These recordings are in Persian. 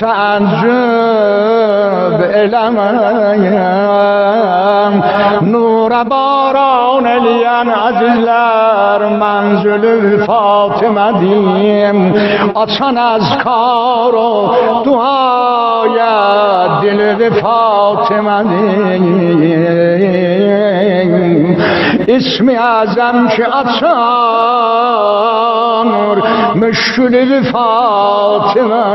تعجب الما نور باران لیان عزیزler منزل فاطمه دیم. açan از کار و دعای دل فاطمه دیم اسم اعظم که açan مشکل فاطمه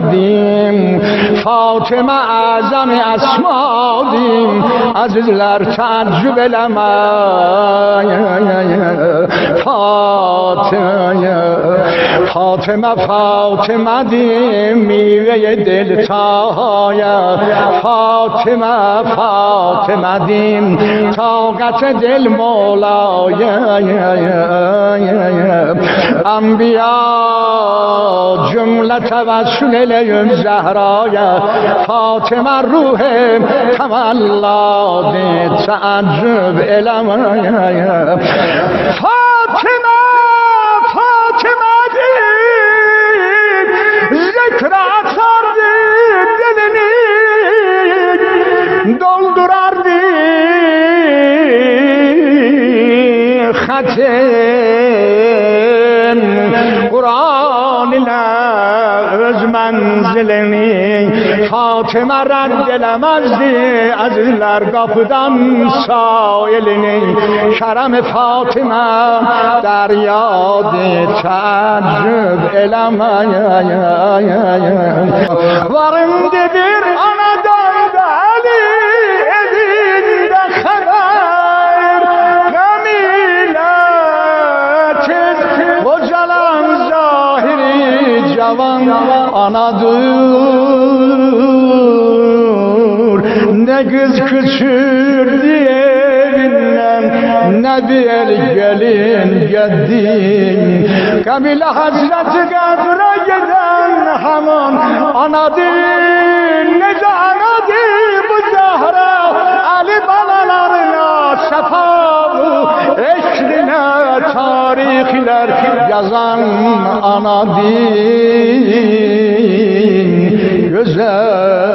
دیم فاطمه اعظم اسما دیم عزیزler تعجب لما فاطمه فاطمه دیم میوه دل تایا فاطمه فاطمه دیم طاقت دل مولای انبیا جمله توسل الیم زهرای فاطمه روح تولاد تعجب علم خاتم قرآن لغز منزل نی خاتم را دلم از دی از لرگافدم سایل نی کرم فاطمه در یاد تجرب علم. ورنده بیر آنه cavan anadır Ne kız küçürdü evinden ne bir gelin geldin. Kabile Hazreti kabre giden hemen anadır kiler yazan ana din güzel